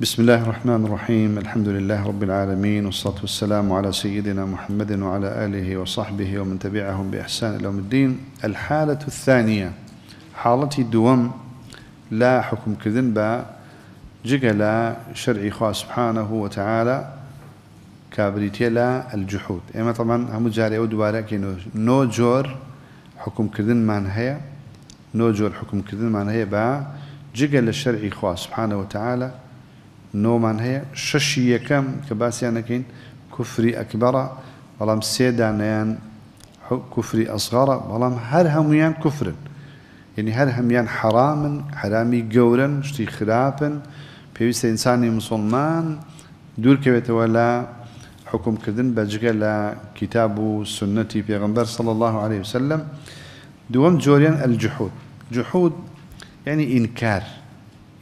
بسم الله الرحمن الرحيم. الحمد لله رب العالمين والصلاة والسلام على سيدنا محمد وعلى آله وصحبه ومن تبعهم بإحسان إلى يوم الدين. الحالة الثانية حالتي دوم لا حكم كذن با جقل شرعي خواه سبحانه وتعالى كابريتي لا الجحود. إما طبعا هم جاري كينو نو جور حكم كذن مان هي نو جور حكم كذن مان هي با جقل الشرعي خواه سبحانه وتعالى نۆمان هەیە. شەشی یەکەم کە باسییان نەکەین کوفری ئەکبەرە بەڵام سێدانیان کوفری ئەسغارە بەڵام هەر هەمویان کوفرن. یعنی هەر هەمیان حرامن حرامی گەورن شتی خراپن. پێویستە ئینسانی مسلمان دوورکەوێتەوە لە حکومکردن بەجگە لە کتاب و سنەتی پێغمبەر صلى الله عليه وسلم. دووەم جۆریان الجحود. جحود يعني إنكار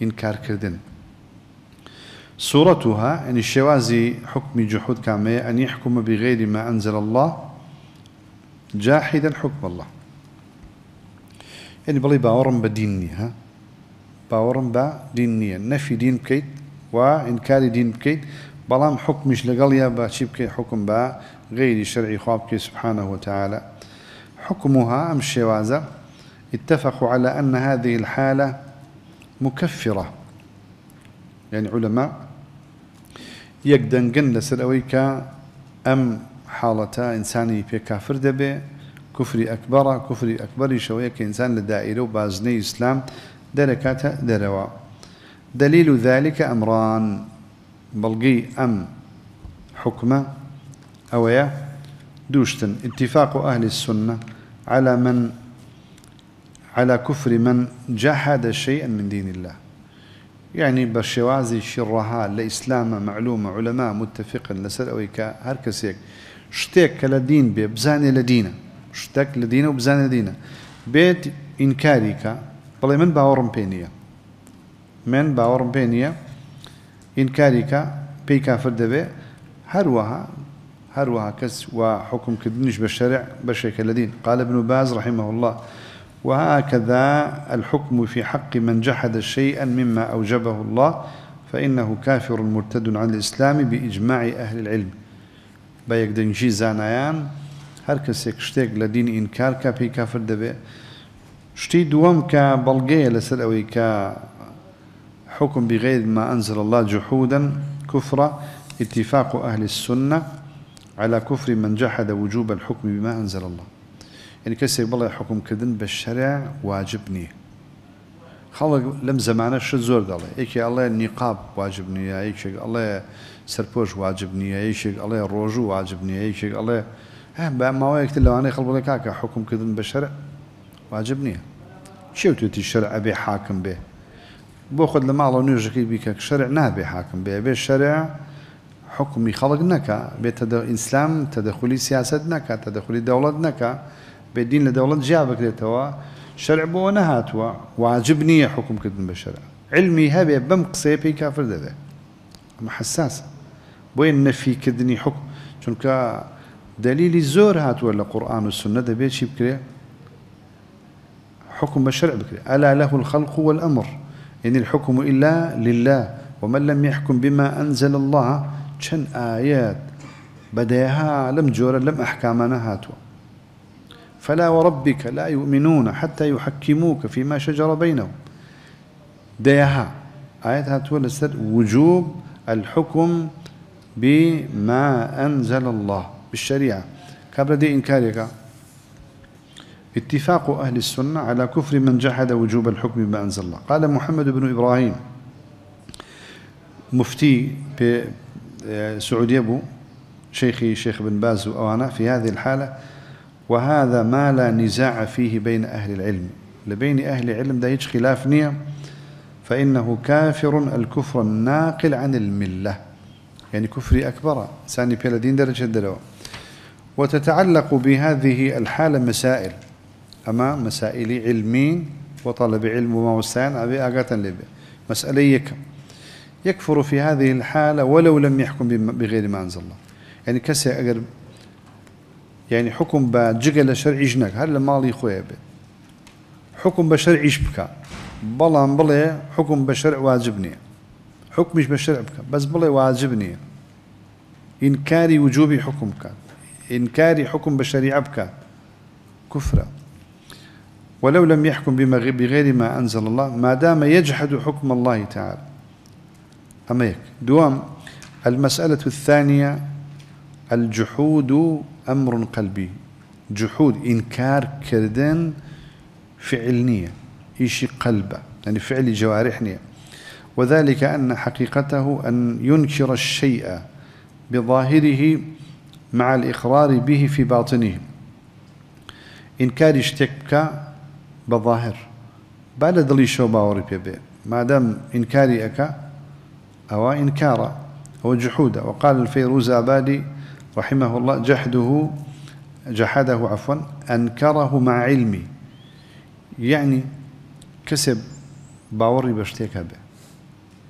إنكار كردن صورتها يعني الشوازي حكم جحود كامية أن يحكم بغير ما أنزل الله جاحدا حكم الله. يعني بلي باورم بديني ها؟ باورم بدينية نفي دين بكيت وإنكار دين بكيت بلام حكمش لقليا باشي بكيت حكم با غير شرعي خوابك سبحانه وتعالى. حكمها أم الشوازة؟ اتفقوا على أن هذه الحالة مكفرة. يعني علماء يقدنقن لسر أويكا أم حالتا إنساني في كافر دبي كفري أكبر كفري أكبر شوية كإنسان لدائرة وبازني إسلام دركات دروا. دليل ذلك أمران بلقي أم حكمة أويا دوشتن. اتفاق أهل السنة على من على كفر من جحد شيئا من دين الله. يعني بشوازي شرها لإسلام معلومة علماء متفقا لسر أويكا هركسيك. شتيك لدين بي بزاني لدينا شتك لدينا وبزاني لدينا بيت إنكاريكا بلي من باورم بينيا من باورم بينيا إنكاريكا بي كافر دبي هروها. هروها كس وحكم كدنش بالشرع بشيك الذين قال ابن باز رحمه الله وهكذا الحكم في حق من جحد شيئا مما أوجبه الله فإنه كافر مرتد عن الإسلام بإجماع أهل العلم. بايك دنجي زانيان هر کەسێک شتێک لە دین ئینکار کا پێی کافر دەبێ شتی دووەم کە کە حكم بغير ما أنزل الله جحودا كفرا اتفاق أهل السنة على كفر من جحد وجوب الحكم بما أنزل الله. ئەنی کەسێک بڵێ حکومکردن بە شەرع واجب نییە. خەڵک لەم زمانە ش زۆر دەڵێ. یەکی ئەڵێ نیقاب واجب نییە یەکێک ئەڵێ سەرپۆش واجب نییە یەکێک ئەڵێ ڕۆژوو واجب نییە یەکێک ئەڵێ بە ماوەیەکتر لەوانەیە خەڵ بڵێ کاکە حکومکردن بە شەرع واجب نییە. چێ توێتی شەرع ئەبێ حاکم بێ؟ بۆ خۆت لە ماڵە نوێژەکەی بیکە شەرع نابێ حاکم بێ. بێ شەرع حکمی خەڵک نەکە بێتە ئیسلام تەدەخلی سیاست نەکە تەدەخلی دەوڵەت نەکە تدخلي دوله نكا بيدين لدولة جابك لتوا شرع بو نهاتوا واجبني حكم كدن بالشرع علمي هبه بم قصيبي كافر ده أما حساسه بوين نفي كدني حكم. چونك دليل زور هاتوا القرآن والسنة ده بيت شي بكري. حكم بالشرع بكري. ألا له الخلق والأمر. إن الحكم إلا لله. ومن لم يحكم بما أنزل الله شن آيات. بديها لم جورا لم أحكامنا هاتوا. فلا وربك لا يؤمنون حتى يحكموك فيما شجر بينهم. ديها. آياتها تقول وجوب الحكم بما أنزل الله بالشريعة. قبل دي إنكارك اتفاق أهل السنة على كفر من جحد وجوب الحكم بما أنزل الله. قال محمد بن إبراهيم مفتي سعودي أبو شيخي شيخ بن باز وأوانا في هذه الحالة. وهذا ما لا نزاع فيه بين أهل العلم. لبين أهل العلم ده يجي خلاف نية. فإنه كافر الكفر الناقل عن الملة. يعني كفري أكبر. ثاني دين درجة دلو وتتعلق بهذه الحالة مسائل. أما مسائل علمي وطلب علم وما وسان. أبي أقاتا لبي مسألة يكم يكفر في هذه الحالة ولو لم يحكم بغير ما أنزل الله. يعني كسي أقر يعني حكم بجقل شرعي جنك هل مالي خويا بي حكم بشرعي بك بلان بلي حكم بشرع واجبني حكمش بشرع بك بس بلي واجبني إنكاري وجوبي حكمك إنكاري حكم بشريعة بك كفرا ولو لم يحكم بغير ما أنزل الله ما دام يجحد حكم الله تعالى. أما دوام المسألة الثانية الجحود أمر قلبي جحود إنكار كردن فعل نية إيشي قلبه يعني فعل جوارح نية. وذلك أن حقيقته أن ينكر الشيء بظاهره مع الإقرار به في باطنه. إنكار اشتكك بظاهر. بعد دلي شو باوري بيبي؟ ما دام إنكاري أكا أو إنكارا أو جحودا وقال الفيروز أبادي رحمه الله جحده جحده عفوا أنكره مع علمي. يعني كسب باوري بشتيك به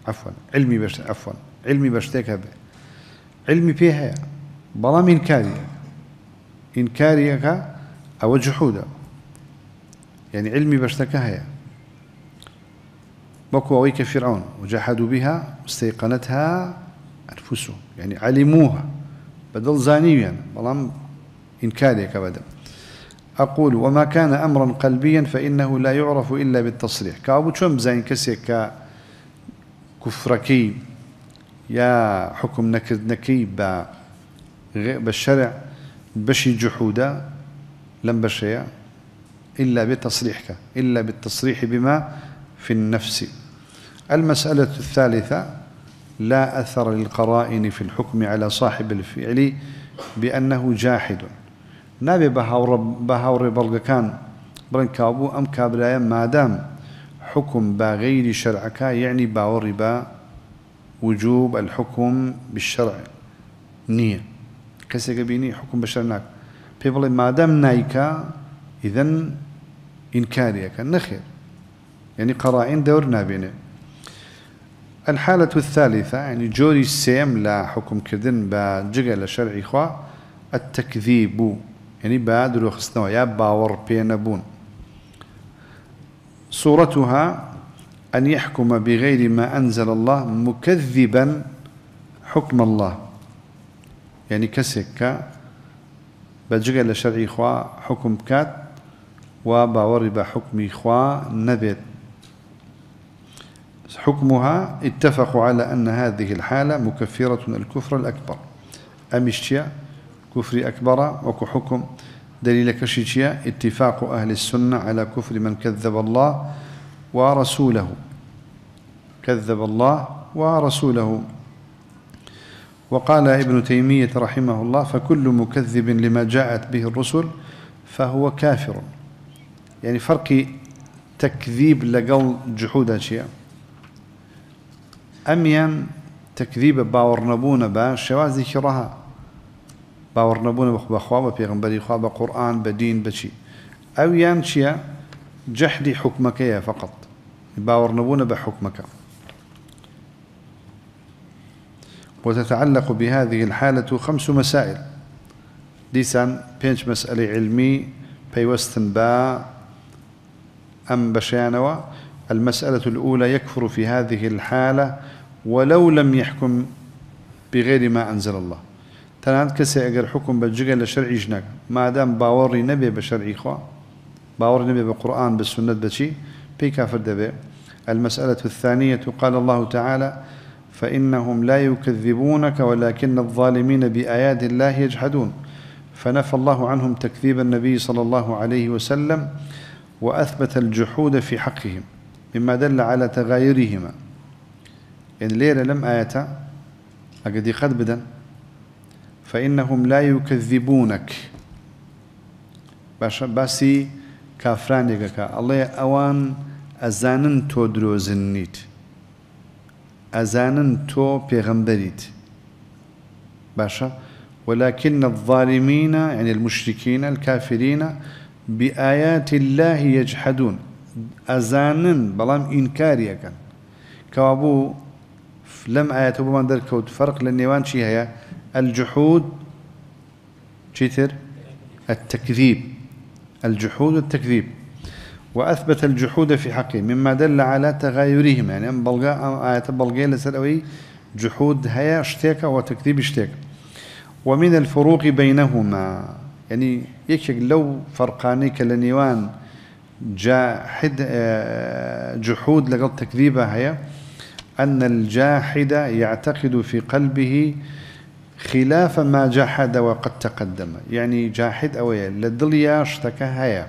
عفوا علمي بشت عفوا علمي بشتيك به علمي فيها بلا من كاري إنكاريك أو جحودا يعني علمي بشتكها بكوا ويك فرعون وجحدوا بها واستيقنتها أنفسهم. يعني علموها. بدل زانيا بلام إنكاريك بدل أقول وما كان أمرا قلبيا فإنه لا يعرف إلا بالتصريح. كأبو شو بزين كسيك كفركي يا حكم نكد نكي بالشرع بشي جحودا لم بشيا إلا بتصريحك إلا بالتصريح بما في النفس. المسألة الثالثة لا أثر للقرائن في الحكم على صاحب الفعل بأنه جاحد. نابي بهاور بهاور بلغ كان برن كابو أم كابرايا ما دام حكم بغير شرعك يعني باور با وجوب الحكم بالشرع. نية. كسي بيني حكم بشرناك بيبلي ما دام نايكا إذن إنكاريك نخير. يعني قرائن دورنا بينه الحالة الثالثة يعني جوري السيم لا حكم كردن بجغل شرعي خوا التكذيب يعني بعد رخصنا يا باور بينبون صورتها أن يحكم بغير ما أنزل الله مكذبا حكم الله. يعني كسك بجغل شرعي خوا حكم كات وباور بحكم خوا نبت حكمها اتفقوا على أن هذه الحالة مكفرة الكفر الأكبر. أمشتيا كفر أكبر وكحكم دليل كشيتيا اتفاق أهل السنة على كفر من كذب الله ورسوله. كذب الله ورسوله. وقال ابن تيمية رحمه الله فكل مكذب لما جاءت به الرسل فهو كافر. يعني فرق تكذيب لقل جحود أشياء أميان تكذيب باور نبونا با شواز ذكرها باور نبونا بخوا ببيغمبري خوا بقرآن بدين بشي. أو يان شيا؟ جحدي حكمك فقط. باور نبونا بحكمك وتتعلق بهذه الحالة خمس مسائل. ديسان بينش مسألة علمي بيوستن با أم بشيانوا. المسألة الأولى يكفر في هذه الحالة ولو لم يحكم بغير ما أنزل الله. تنان كسي أجر حكم بجيجا لشرعي جنك مادام باوەڕی نەبێ بە شەرعی خوا باوەڕی نەبێ بە قورئان بە سوننە بەشی بێ کافر دەبێ. المسألة الثانية قال الله تعالى فإنهم لا يكذبونك ولكن الظالمين بآيات الله يجحدون. فنفى الله عنهم تكذيب النبي صلى الله عليه وسلم وأثبت الجحود في حقهم مما دل على تغايرهما. یەعنی لێرە لەم ئایە أقد قد بدن فإنهم لا يكذبونك. باش باسي كافران يقكا الله أوان أزانن تو دروزنيت أزانن تو بيغمبريت باشا ولكن الظالمين يعني المشركين الكافرين بآيات الله يجحدون. أزانن بلام إنكاريا كان كوابو لم آيات بمان در كود فرق للنيوان شي هي الجحود شيتر التكذيب. الجحود والتكذيب. وأثبت الجحود في حقه مما دل على تغايرهم. يعني أم بلغاء آيات بلغاء لسلوي جحود هيا اشتيك وتكذيب اشتيك ومن الفروق بينهما يعني يكشك لو فرقاني كالنيوان جاحد آه، جحود لقد تكذيبه هي أن الجاحد يعتقد في قلبه خلاف ما جحد وقد تقدم. يعني جاحد أويا لدليا اشتكى هيا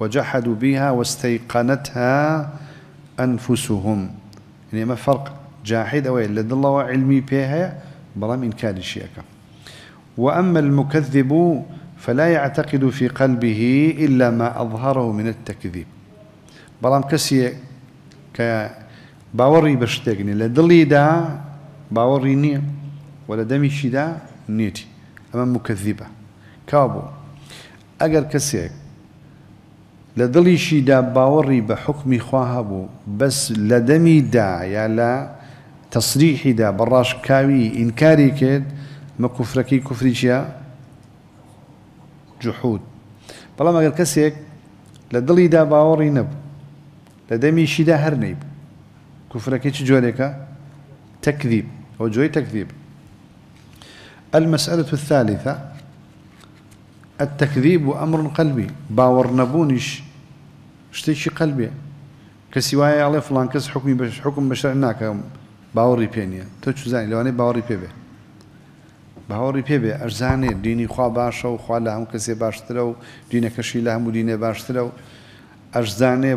وجحدوا بها واستيقنتها أنفسهم. يعني ما فرق؟ جاحد أويا لدلوا علمي بها بلا من كان الشيكة وأما المكذب فلا يعتقد في قلبه إلا ما أظهره من التكذيب. بلام كسي ك باوەڕی بە شتێکنی لە دڵیدا باوەڕی نییە و لە دەمیشیدا نێتی ئەمە مکەذیبە کابوو. ئەگەر کەسێک لە دڵیشیدا باوەڕی بە حکمی خوا هەبوو بەس لە دەمیدا یا لە تەسریحیدا بەڕاشکاوی ئینکاری کرد مە کوفرەکەی کوفری چیە جحود بەڵام ئەگەر کەسێک لە دڵیدا باوەڕی نەبوو لە دەمیشیدا هەر نەی بوو کوفرەکەی چ جۆرێکە تكذيب. ئەو جۆری تكذيب. المسألة الثالثة التكذيب أمر قلبي. باوەڕ نەبوونیش شتێکی قەڵبی؟ کەس وایە ئەڵێ فڵان کەس حوکمی بش حوکم بە شەرع ناکا باوەڕی پێی نییە تۆ چۆ زانی؟ لەوانە باوەڕی پێبێ. باوەڕی پێبێ ئەرزانێ دینی خوا باشە و خوا لە هەم کەسێ باشترە و دینەکەشی لە هەموو دینێ باشترە و ئەرزانێ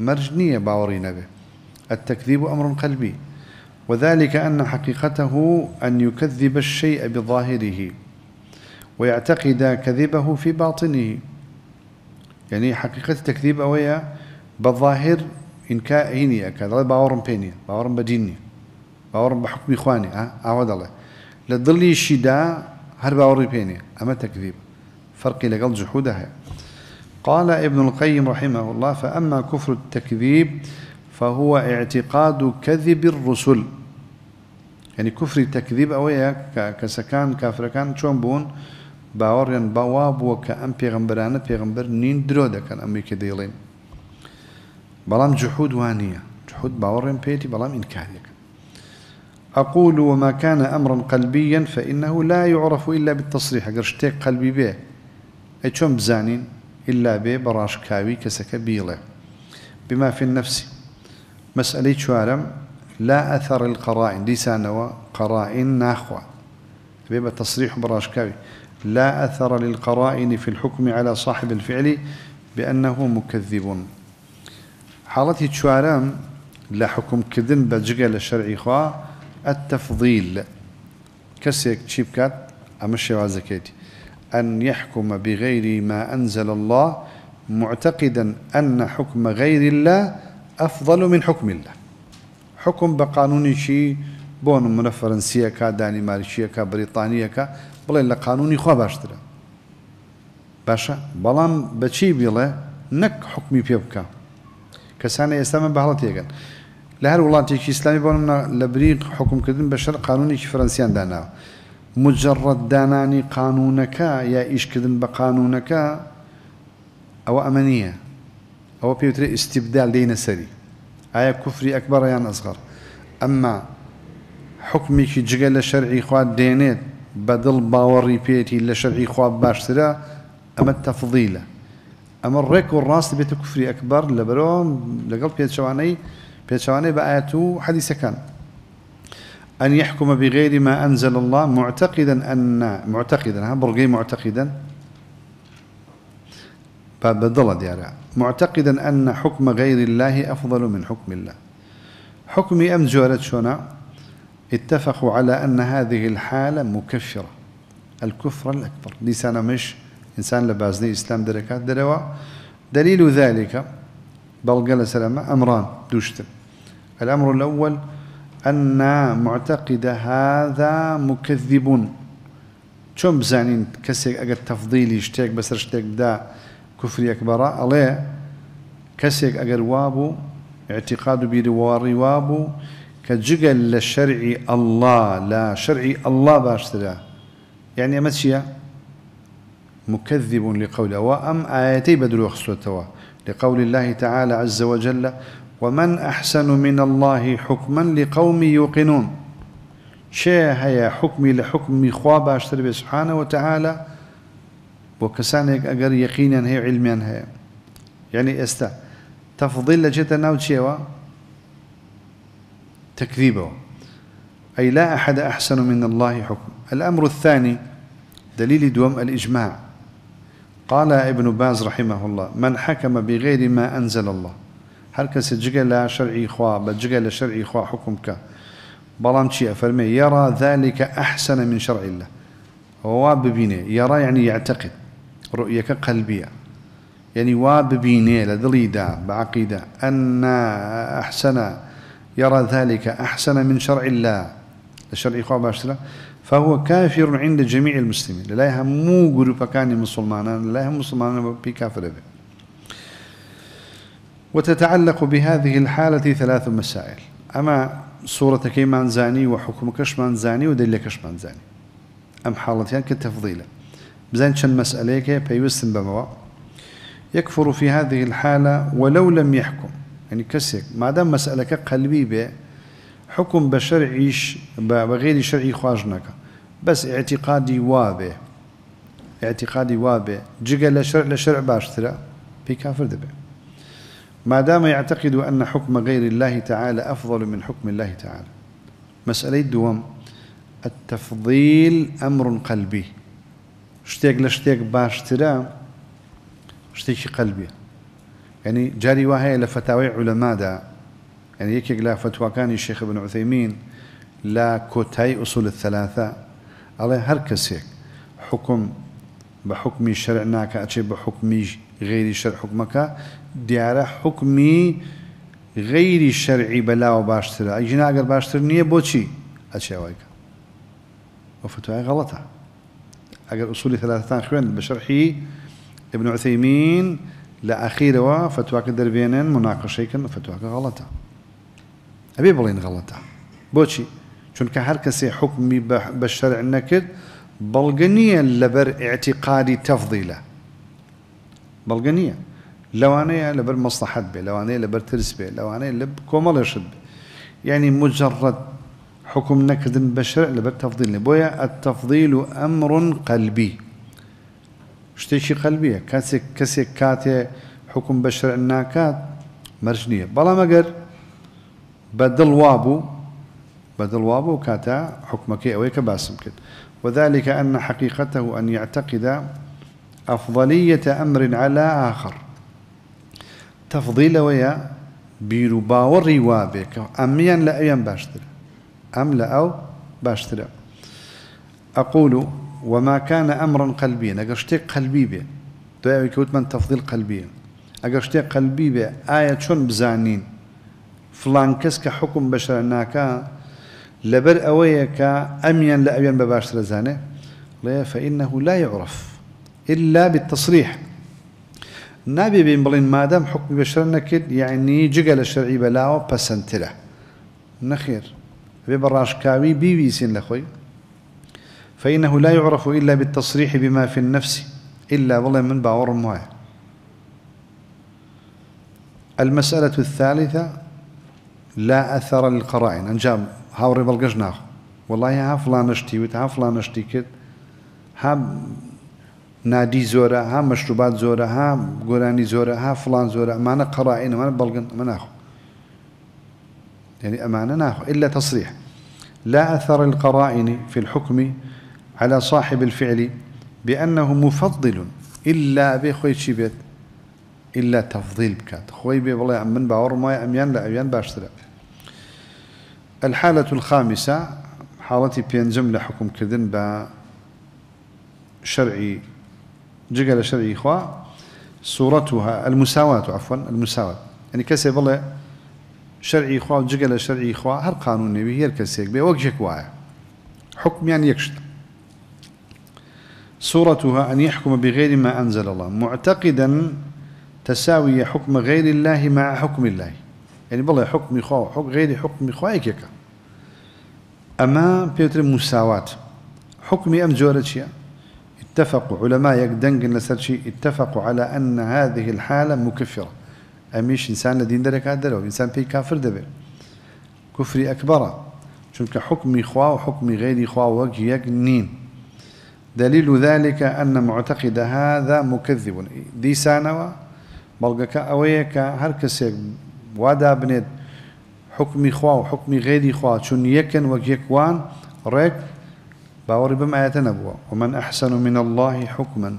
مرج نییە باوەڕی نەبێ التكذيب أمر قلبي. وذلك أن حقيقته أن يكذب الشيء بظاهره ويعتقد كذبه في باطنه. یەعنی حەقیقەتی التكذيب ئەوەیە بالظاهر إن كائنية كذا باورم بيني باورم بديني باورم بحكم إخواني ها؟ أعود الله للظل الشداء هرب أوريبيني أما تكذيب. فرق لقل جحودها. قال ابن القيم رحمه الله فأما كفر التكذيب فهو اعتقاد كذب الرسل. يعني كفر التكذيب أويا كسكان كافر كان شون بون باوريان بواب وكأم بيغمبرانة بيغمبر نين درو كان أمريكا ديلين بلام جحود وانية جحود باوريان بيتي بلام إنكاريك أقول وما كان أمرا قلبيا فإنه لا يعرف إلا بالتصريح. قرشتك قلبي به أي شون بزانين إلا به براش كاوي كسك بيله بما في النفس مسألة شوارم لا أثر القرائن لسان قرائن ناخوة. بما تصريح براش كاوي لا أثر للقرائن في الحكم على صاحب الفعل بأنه مكذب. حالتي شوارم لا حكم كذن بجقل الشرعي خواه التفضيل. كسيك تشيبكات أمشي وازكيتي أن يحكم بغير ما أنزل الله معتقدا أن حكم غير الله أفضل من حكم الله. حكم بقانون شيء بون من فرنسية كا دانماركية كا بريطانية كا بڵێ لە قانونی خوا باشترە باشە بەڵام بەچی بڵێ نەک حکمی پێ بکە کەسانە ئێستامە بەهڵەت تێگەن لە هەر وڵاتێکی ئیسلامی بۆ لە بریق حکومکردن بە شەر قانونێکی فەرەنسیان مجرڕەت دانانی قانونەکە یا ئیشکردن بە قانونەکە ئەوە ئەمە نییە. ئەوە پێوترێ ئیسیبدال دێنە سەری. ئایا کوفری ئەکبەڕ یان ئەزغەر ئەمما حکمێکی جگە لە شەرعی خوا دێنێت بەدڵ باوەڕی پێێتی لە شەرعی خوا باشترە ئەمە تەفضیلە. ئەمە ڕێک و ڕاست بێتە کوفری ئەکبەر لە بەرەوە لەگەڵ پێچەوانەی بيتشواني بآياته حديث كان أن يحكم بغير ما أنزل الله معتقدا أن معتقدا ها برقي معتقدا. فبدل ديارة معتقدا أن حكم غير الله أفضل من حكم الله. حكم أم جورت شونا؟ اتفقوا على أن هذه الحالة مكفرة. الكفر الأكبر. لسان مش إنسان لبازني إسلام دركات دروا. دليل ذلك بل قال سلامة أمران دوشتن. الأمر الأول أن معتقد هذا مكذب چۆن بزانین کەسێک ئەگەر تەفضیلی شتێک بەسەر شتێک بدا کوفری ئەکبەرە؟ ئەڵێ کەسێک ئەگەر وابوو اعتقاد و بیری واڕی وابوو کە جگەل لە شەرعی ئەله لا شەرعی ئەله باشترە. يعني چییە؟ مكذب لقول وأم آياتي بدر خسوتوا لقول الله تعالى عز وجل ومن أحسن من الله حكما لقوم يوقنون. شيء هيا حكمي لحكمي خواب أشتري سبحانه وتعالى. وكسانك أقر يقينا هي علميا هي يعني إستا تفضيل لجتا ناو تشيوا تكذيبه. أي لا أحد أحسن من الله حكم. الأمر الثاني دليل دوم الإجماع. قال ابن باز رحمه الله من حكم بغير ما أنزل الله. هل كس جگل شرعي خوا بجگل شرعي خوا حكمك بلام شيء فرمي يرى ذلك أحسن من شرع الله. هو ببينه يرى يعني يعتقد رؤية قلبية يعني واب ببينه لدلي دا بعقيدة أن أحسن يرى ذلك أحسن من شرع الله. الشرع خوا باشترا فهو كافر عند جميع المسلمين. لا مو جروب كان مسلمان لا مسلمان بكافر به وتتعلق بهذه الحالة ثلاث مسائل. أما صورة كيمان زاني وحكم كشمان زاني ودليل كشمان زاني. أم حالتين كالتفضيلة بزين شن مسألة بيوستن بموا. يكفر في هذه الحالة ولو لم يحكم. يعني كسيك. ما دام مسألة قلبي به حكم بشرعيش بغير شرعي خواجنك بس اعتقادي وابه اعتقادي وابه جيجا لشرع لشرع باشترا. بكافر دبه ما دام يعتقد أن حكم غير الله تعالى أفضل من حكم الله تعالى. مەسەلەی دووەم. التفضيل أمر قلبي. شتێک لە شتێک باشترە شتێکی قەڵبی. یەعنی جاری وا هەیە لە فەتاوی عولەمادا. یەعنی یەکێک لە فەتواکان الشيخ ابن عثيمين لە کۆتایی أصول الثلاثة. على هر كسيك. حكم بحكم شرعناك أتشي بحكم غير شرع حكمك ديارة حكمي غير شرعي بلا وباشتر أجينا أقر باشتر نية بوشي أتشي أوايك وفتوى غلطة أقر أصول ثلاثة خوين بشرحي ابن لا أخيرا فتواك دربينين مناقشة كن فتواك غلطة أبي بلين غلطة بوشي چونکە هەر کەسێ حکمی بە شەرع نەکرد بەڵگەنیە لەبەر اعتقادی تەفضیلە. بەڵگە نییە. لەوانەیە لەبەر مەسلحەت بێ لەوانەیە لەبەر ترس بێ لەوانەیە لە کۆمەڵێشت بێ. يعني مجرد حكم نكدن بشر لبر تفضيل بويا التفضيل أمر قلبي شتيشي قلبية كاسي كاسي كاتي حكم بشر الناكات مرجنية بلا مقر بدل وابو بدل وابو كاتا حكمك أويك باسم كد وذلك أن حقيقته أن يعتقد أفضلية أمر على آخر. تفضيل ويا بيرو باوري وابك أميا لأيان باشتر أم لا أو باشتر أقول وما كان أمرا قلبيا. أقشتك قلبي به دعوي كوت من تفضيل قلبيا أقشتك قلبي به آية شون بزانين. فلان كسك حكم بشرناكا لەبەر ئەوەیکە ئەمیان لەوێیان بە باشتر زانی فإنه لا يعرف إلا بالتصريح. نابێ بێین بڵێین مادام حوکم بە شەرع نەکرد یەعنی جگە لە شەرعی بەلاوە پەسەندترە نەخێر. بە ڕاشکاوی بێ ببیسین لە خۆی. فإنه لا يعرف إلا بالتصريح بما في النفس إلا والله من باوەڕم وایە المسألة الثالثة لا أثر للقرائن. أنجام هاوري بلقجناه والله ها فلان اشتي وت ها فلان اشتي كد ها نادي زورة ها مشروبات زورة ها قراني زورة ها فلان زورة أمانة قرائن أمانة بلغن ما ناخو يعني أمانة ناخو إلا تصريح. لا أثر القرائن في الحكم على صاحب الفعل بأنه مفضل إلا بخوي شبيت إلا تفضيل بكات. خوي بي والله من باور ما أميان لا أميان باشترا الحالة الخامسة حالتي بينجم لحكم كذن با شرعي جقل شرعي إخوة صورتها المساواة عفوا المساواة. يعني كسي بالله شرعي إخوة جقل شرعي إخوة هر قانون نبي هي الكسيك بي وقشك واعي. حكم يعني يكشت. صورتها أن يحكم بغير ما أنزل الله. معتقدا تساوي حكم غير الله مع حكم الله. يعني بالله حكم خوا حكم غير حكم خوايك أما بيتر مساواة حكم أم جورتشيا اتفقوا علماء يقدنق لسرشي اتفقوا على أن هذه الحالة مكفرة. أميش إنسان لدين درك أدره إنسان بي كافر دبر كفري أكبر چونك حكم خوا وحكم غير خوا وجه يقنين دليل ذلك أن معتقد هذا مكذب. دي سانوا بلغك أويك هركسيك وادا بنت حكم خوا وحكم غير خوا چون يكن ويكوان ريك باوري بما يتنبوه ومن أحسن من الله حكما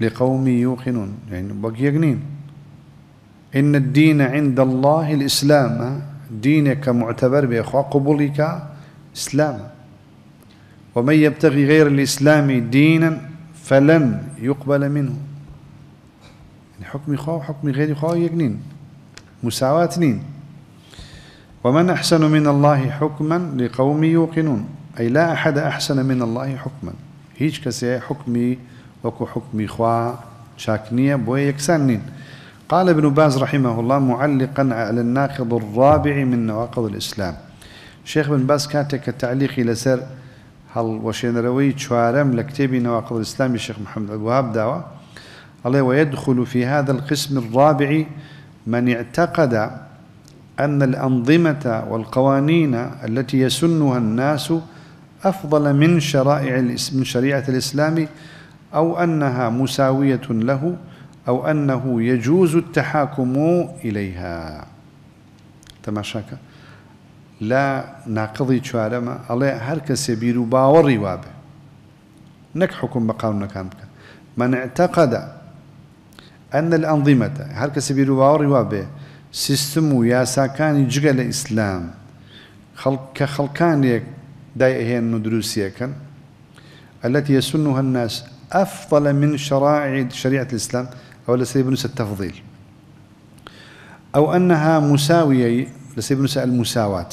لقوم يوقنون. يعني بقي يقنين. إن الدين عند الله الإسلام. دينك معتبر بإخوة قبولك إسلام. ومن يبتغي غير الإسلام دينا فلن يقبل منه. يعني حكم إخوة وحكم غير إخوة يقنين. مساواة نين ومن أحسن من الله حكما لقوم يوقنون. أي لا أحد أحسن من الله حكما. هيج كسي حكمي وكو حكمي خوا شاكنية بوي يكسنين قال ابن باز رحمه الله معلقا على الناقض الرابع من نواقض الإسلام. شيخ بن باز كاتك التعليق لسر هل وشين روي شوارم لكتابي نواقض الإسلام الشيخ محمد الوهاب داوى الله ويدخل في هذا القسم الرابع من اعتقد أن الأنظمة والقوانين التي يسنها الناس أفضل من شرائع من شريعة الإسلام أو أنها مساوية له أو أنه يجوز التحاكم إليها. تماشاك. لا ناقضي شوارما. الله هركس بيرو باوري وابه. نك حكم بقانون كان من اعتقد أن الأنظمة هركس بيرو باوري وابه سيستم ياساكان جگل الإسلام. خلق كخلقان دايهن دروسيكن التي يسنها الناس أفضل من شرائع شريعة الإسلام أو لسيبنس التفضيل. أو أنها مساوية لسيبنس المساواة.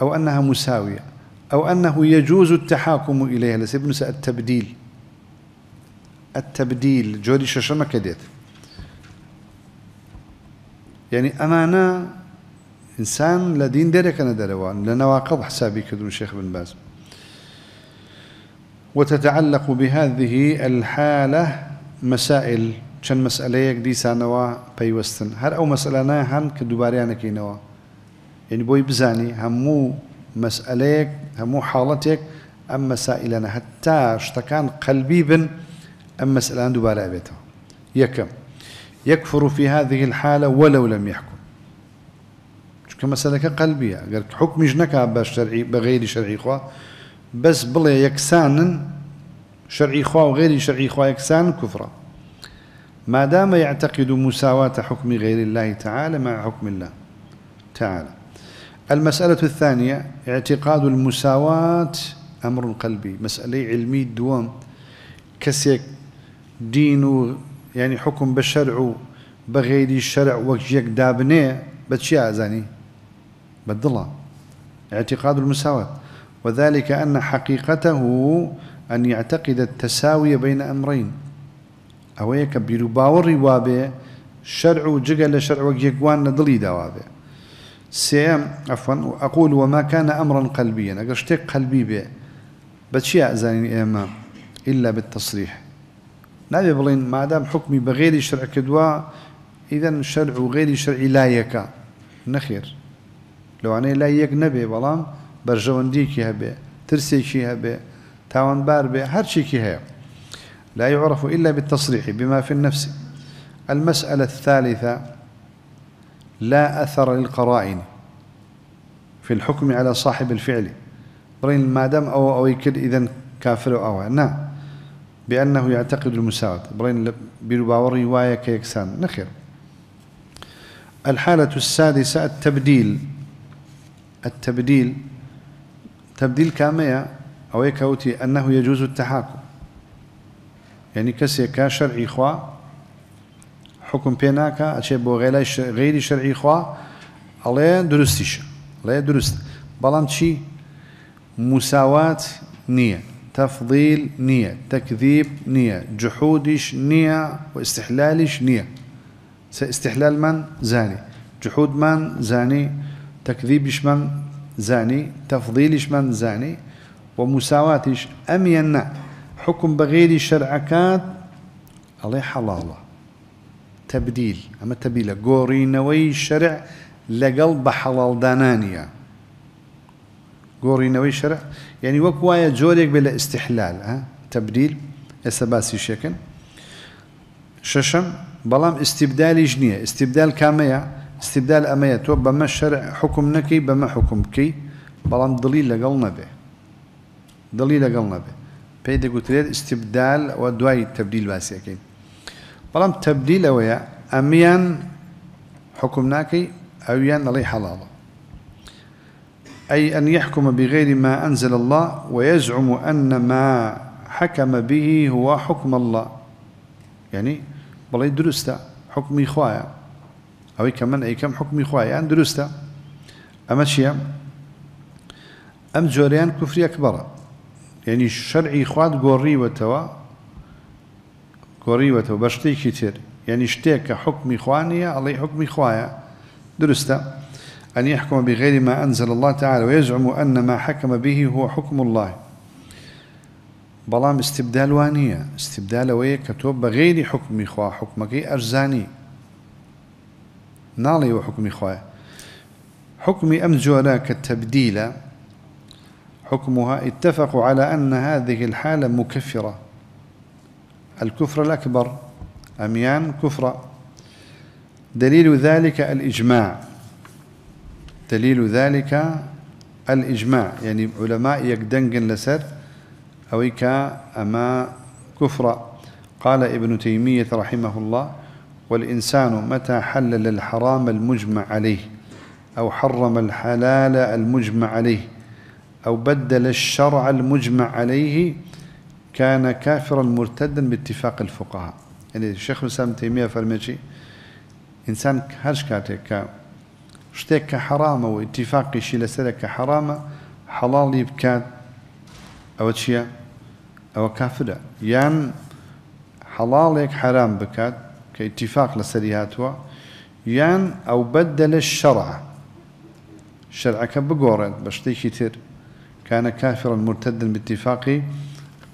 أو أنها مساوية. أو أنه يجوز التحاكم إليها لسيبنس التبديل. التبديل جوري ششمة كديت. يعني أمانة إنسان لدين ديرك أنا دروان لنواقض حسابي كدو الشيخ بن باز. وتتعلق بهذه الحالة مسائل چەند مەسئلەیەک دیسانەوە پەیوەستن هەر ئەو مەسئلانە هەن کە دووباریانەکەینەوە یعنی بۆی بزانی هەموو مەسئلەیەک هەموو حاڵەتێک ئەم مەسائلانە هەتا شتەکان قەلبی بن ئەم مەسئلان دووبارە بێتەوە یەکەم يكفر في هذه الحالة ولو لم يحكم. چونکە مەسەلەکە قەلبیە ئەگەر حکمیش نەکا بە شەرعی بەغێری شەرعی خوا. بەس یەکسانن شرعي خوا وغير شرعي خوا يكسان كفرا. ما دام يعتقد مساواة حكم غير الله تعالى مع حكم الله تعالى. المسألة الثانية اعتقاد المساواة أمر قلبي. مسألة علمي دوام. كسيك دين يعني حكم بالشرع بغير الشرع وجيك دابنه بتشيا زاني؟ بدلا اعتقاد المساواة. وذلك أن حقيقته أن يعتقد التساوي بين أمرين. أو يكبر باوري وابه شرع جقل شرع وجيقوان ندلي دوابه. سيم عفوا أقول وما كان أمرا قلبيا. أقرشتك قلبي به. بتشي أزاني إما إلا بالتصريح. نبي بلين ما دام حكمي بغير شرع كدوا إذا شرع غير شرع لا يكا. نخير. لو أنا لا بلان برجونديكي هبه ترسيكي هبه تاوان بار به هر شيء هي لا يعرف إلا بالتصريح بما في النفس. المسألة الثالثة لا أثر للقرائن في الحكم على صاحب الفعل. برين ما دام أو أو يكد إذا كافر أو نعم. بأنه يعتقد المساواة برين برباور رواية كيكسان. نخير. الحالة السادسة التبديل. التبديل. تبديل كامية أو يكوتي أنه يجوز التحاكم. يعني كسي شرعي خوا حكم بيناكا أشي بو غير شرعي خوا الله درستيش الله درست. بلان شي مساواة نية تفضيل نية تكذيب نية جحودش نية واستحلالش نية. استحلال من؟ زاني. جحود من؟ زاني. تكذيبش من زاني تفضيلش من زاني ومساواتش أم ينا حكم بغير شرعكات الله حلاله تبديل. أما تبديل. قورينوي الشرع لقلب حلال دانانيا. قورينوي الشرع يعني وكوايا جوريك بلا استحلال ها؟ تبديل. اسا شكل ششم. بلام استبدال جنية. استبدال كامية. استبدال أمية تو بما الشرع حكم نكي بما حكم كي. بلام دليل لقلنا به دليل لقلنا به بيدا قلت استبدال ودواي تبديل باسي بلام تبديل ويا أميان حكم ناكي أويان الله حلال أي أن يحكم بغير ما أنزل الله ويزعم أن ما حكم به هو حكم الله. يعني بڵێ دروستە حکمی خوایە ئەوەی کە من ئەیکەم حکمی خوایان دروستە ئەمە چییە؟ ئەم جۆریان کوفری ئەکبەڕە یعنی شەرعی خوات گۆڕیوەتەوە گۆڕیوەتەوە بە شتێکی تر یعنی شتێک کە حکمی خوانیە ئەڵی حکمی خوایە درستە أن يحكم بغير ما أنزل الله تعالى ويزعم أن ما حكم به هو حكم الله. بەڵام استبدال وانە استبدالەوەیە کە تۆ بەغێری حکمی خوا حکومەکەی ئەرزانی ناڵێ وە حکمی حكمي أم جولا كالتبديل حكمها اتفقوا على أن هذه الحالة مكفرة. الكفر الأكبر. أميان كفر. دليل ذلك الإجماع. دليل ذلك الإجماع. يعني علماء يقدنقن لسر. أويك أما كفر. قال ابن تيمية رحمه الله والإنسان متى حلل الحرام المجمع عليه أو حرم الحلال المجمع عليه أو بدل الشرع المجمع عليه كان كافرا مرتدا باتفاق الفقهاء. يعني الشيخ الإسلام تيمية فرميشي إنسان هرش كاتك شتيك حرام واتفاق شي لسلك حرام حلال يبكات أو تشيا أو كافرة يان حلالك حرام بكات كاتفاق لسريهاتوا يان أو بدل الشرع. شرعك بقورن بشتي تر كان كافرا مرتدا باتفاق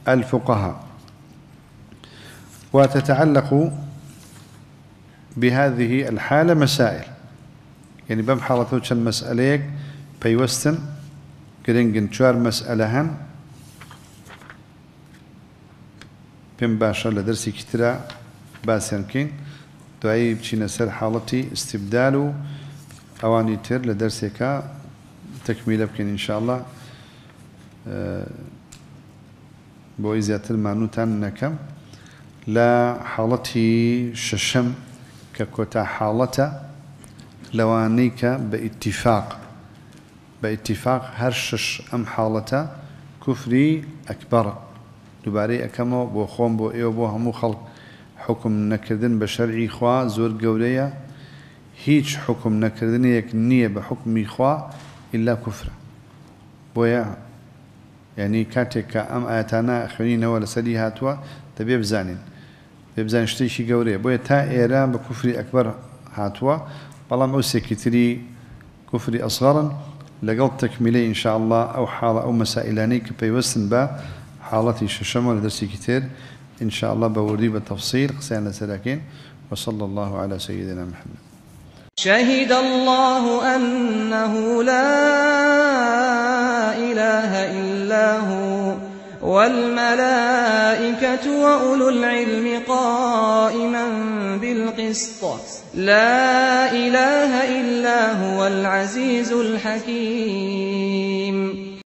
الفقهاء. وتتعلق بهذه الحالة مسائل. يعني بم حالته كان مسألة پێویستن گرنگن چوار مەسەلە هەن. با ئینشا لە دەرسێکی ترا باسیان کەین دوایی بچینە سەر حاڵەتی استبدال و ئەوانی تر لە دەرسێکە تەکمیلە بکەین ان شاء الله بۆی زیاتر مانوتان نەکەم. لە حاڵەتی شەشەم کە کۆتا حاڵەتە لەوانەی کە بە ئیتیفاق بە ئیتیفاق هەر شش ئەم حاڵەتە کوفری ئەکبەر. دووبارەی ئەەکەمەوە بۆ خۆم بۆ ئێوە بۆ هەموو خەڵک. حكم نكردن بشرعي خوا زور قولية هيج حكم نكردن يك نية بحكم خوا إلا كفر بويا يعني كاتك أم آتانا خوينين ولا سدي هاتوا تبي بزانين بزانين شتيشي قورية بويا تا إيران بكفر أكبر هاتوا بەڵام ئەو سێکیتری کوفری ئەسغارن لەگەڵ تەکمیلەی ئینشاءله ئەو حاڵە ئەو مەسائلانەی کە پەیوەستن بە حاڵەتی شەشەمە لە دەستێکی تر إن شاء الله بوردي بالتفصيل قسينا سلاكين. وصلى الله على سيدنا محمد. شهد الله أنه لا إله إلا هو والملائكة وأولو العلم قائما بالقسط. لا إله إلا هو العزيز الحكيم.